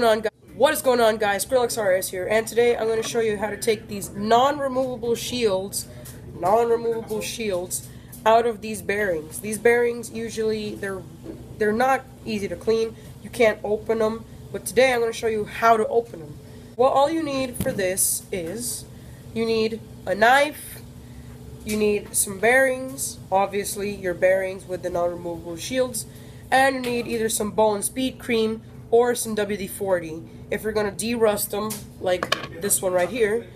going on? What is going on guys? SkrilleXRS here and today I'm going to show you how to take these non-removable shields non-removable shields out of these bearings. These bearings usually they're they're not easy to clean. You can't open them, but today I'm going to show you how to open them. Well, all you need for this is you need a knife, you need some bearings, obviously your bearings with the non-removable shields, and you need either some bone speed cream or some WD-40. If you're going to derust them, like this one right here,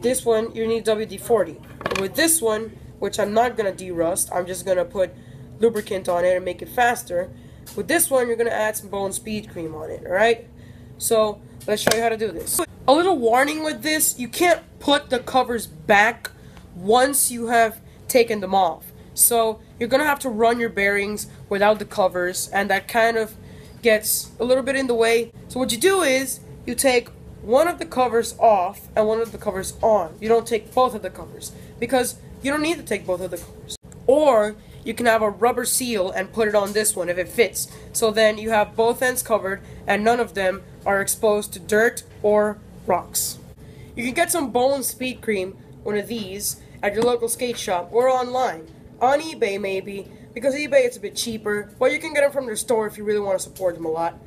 this one you need WD-40. With this one, which I'm not going to derust, I'm just going to put lubricant on it and make it faster. With this one, you're going to add some and speed cream on it, alright? So, let's show you how to do this. A little warning with this, you can't put the covers back once you have taken them off. So, you're going to have to run your bearings without the covers, and that kind of gets a little bit in the way. So what you do is, you take one of the covers off and one of the covers on. You don't take both of the covers, because you don't need to take both of the covers. Or, you can have a rubber seal and put it on this one if it fits. So then you have both ends covered and none of them are exposed to dirt or rocks. You can get some Bone Speed Cream, one of these, at your local skate shop or online. On eBay maybe, because eBay it's a bit cheaper, but you can get them from their store if you really want to support them a lot.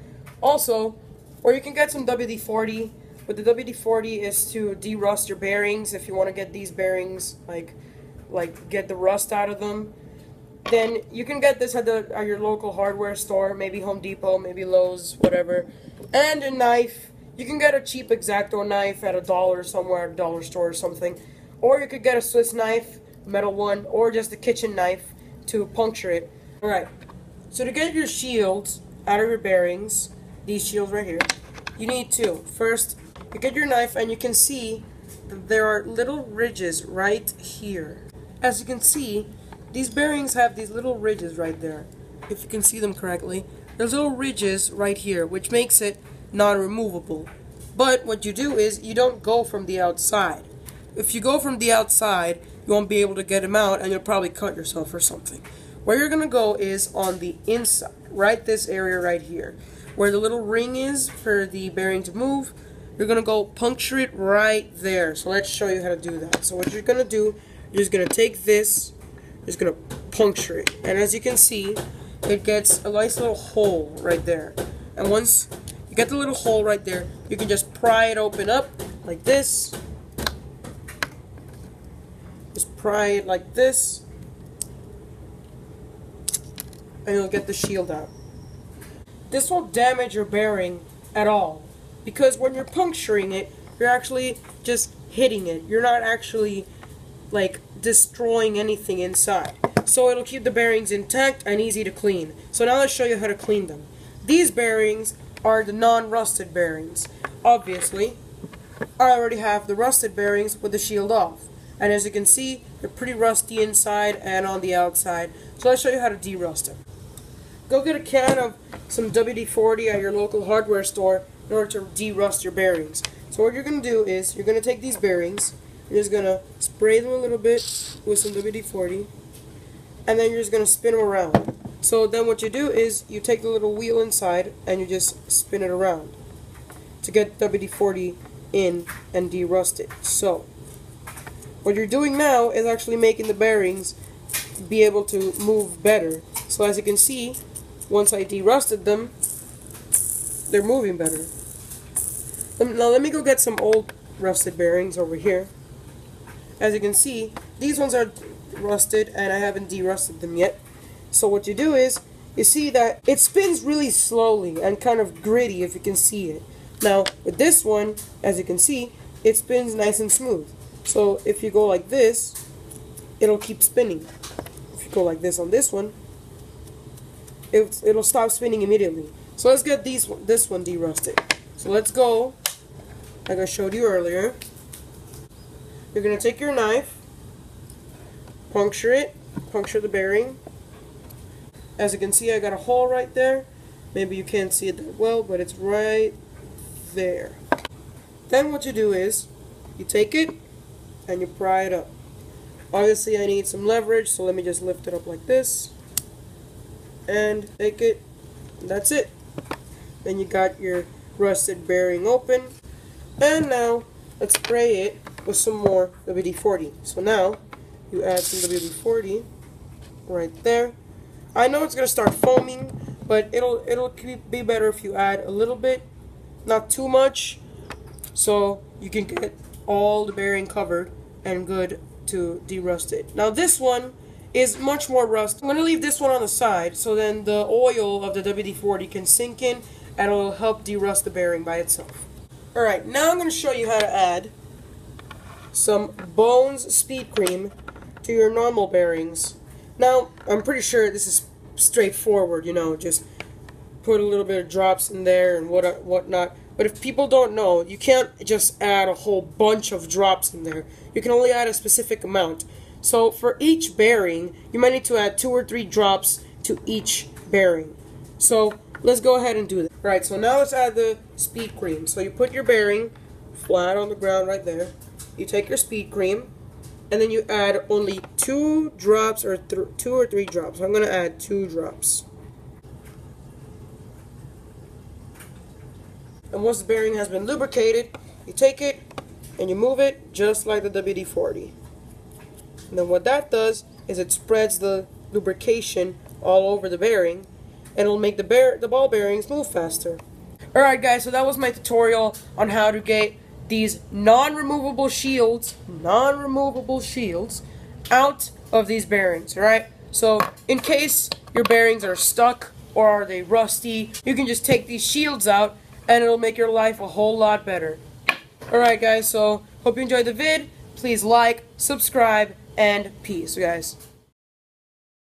Also, or you can get some WD-40. But the WD-40 is to derust your bearings if you want to get these bearings like like get the rust out of them then you can get this at, the, at your local hardware store, maybe Home Depot, maybe Lowe's, whatever. And a knife. You can get a cheap X-Acto knife at a dollar somewhere, a dollar store or something. Or you could get a Swiss knife, metal one, or just a kitchen knife to puncture it. Alright, so to get your shields out of your bearings, these shields right here, you need to First, you get your knife and you can see that there are little ridges right here. As you can see, these bearings have these little ridges right there. If you can see them correctly. There's little ridges right here, which makes it non-removable. But what you do is you don't go from the outside. If you go from the outside, you won't be able to get them out and you'll probably cut yourself or something. Where you're going to go is on the inside, right this area right here. Where the little ring is for the bearing to move, you're going to go puncture it right there. So let's show you how to do that. So what you're going to do, you're just going to take this you're just gonna puncture it. And as you can see, it gets a nice little hole right there. And once you get the little hole right there, you can just pry it open up like this. Just pry it like this. And you'll get the shield out. This won't damage your bearing at all. Because when you're puncturing it, you're actually just hitting it. You're not actually like destroying anything inside. So it'll keep the bearings intact and easy to clean. So now let's show you how to clean them. These bearings are the non-rusted bearings. Obviously, I already have the rusted bearings with the shield off. And as you can see, they're pretty rusty inside and on the outside. So let's show you how to derust them. Go get a can of some WD-40 at your local hardware store in order to derust your bearings. So what you're going to do is, you're going to take these bearings, you're just going to spray them a little bit with some WD-40. And then you're just going to spin them around. So then what you do is you take the little wheel inside and you just spin it around to get WD-40 in and derust it. So what you're doing now is actually making the bearings be able to move better. So as you can see, once I derusted them, they're moving better. Now let me go get some old rusted bearings over here. As you can see, these ones are rusted and I haven't derusted them yet. So what you do is, you see that it spins really slowly and kind of gritty if you can see it. Now, with this one, as you can see, it spins nice and smooth. So if you go like this, it'll keep spinning. If you go like this on this one, it, it'll stop spinning immediately. So let's get these this one derusted. So let's go, like I showed you earlier. You're going to take your knife, puncture it, puncture the bearing. As you can see, I got a hole right there. Maybe you can't see it that well, but it's right there. Then what you do is, you take it, and you pry it up. Obviously, I need some leverage, so let me just lift it up like this. And take it, that's it. Then you got your rusted bearing open. And now, let's spray it with some more WD-40. So now, you add some WD-40 right there. I know it's going to start foaming, but it'll it'll be better if you add a little bit, not too much, so you can get all the bearing covered and good to derust it. Now this one is much more rust. I'm going to leave this one on the side so then the oil of the WD-40 can sink in and it'll help derust the bearing by itself. Alright, now I'm going to show you how to add some Bones Speed Cream to your normal bearings. Now, I'm pretty sure this is straightforward, you know, just put a little bit of drops in there and what whatnot. But if people don't know, you can't just add a whole bunch of drops in there. You can only add a specific amount. So for each bearing, you might need to add two or three drops to each bearing. So let's go ahead and do that. Right, so now let's add the speed cream. So you put your bearing flat on the ground right there. You take your speed cream, and then you add only two drops or two or three drops. I'm going to add two drops. And once the bearing has been lubricated, you take it and you move it just like the WD-40. And then what that does is it spreads the lubrication all over the bearing and it'll make the bear the ball bearings move faster. Alright guys, so that was my tutorial on how to get these non-removable shields, non-removable shields out of these bearings, alright? So in case your bearings are stuck or are they rusty, you can just take these shields out and it'll make your life a whole lot better. Alright guys, so hope you enjoyed the vid. Please like, subscribe, and peace, guys.